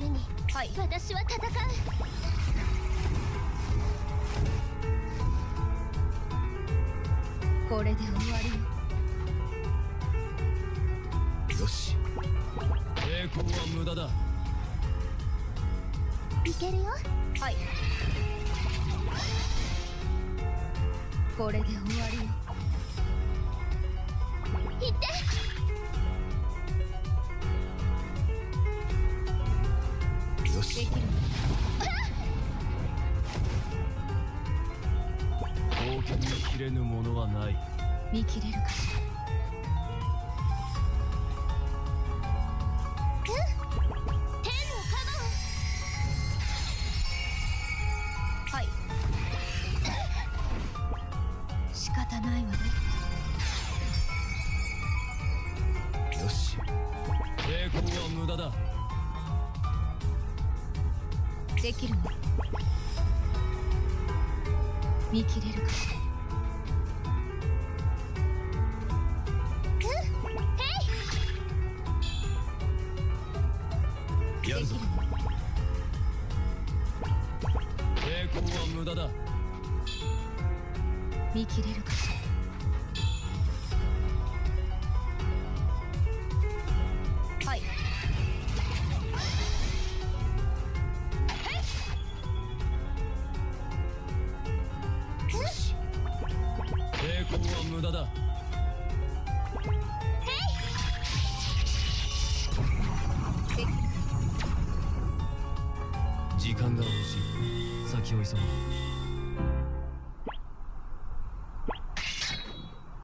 はい。私は戦う。これで終わりよ。よし。抵抗は無駄だ。いけるよ。はい。これで終わりよ。行ってよし冒険に切れぬものはない。見切れるかしら？はい。仕方ないわね。よし。抵抗は無駄だできるの見切れるか？しらやるぞ抵抗は無駄だ見切れるか？しらは無駄だ。時間が欲しい。先を急ごう。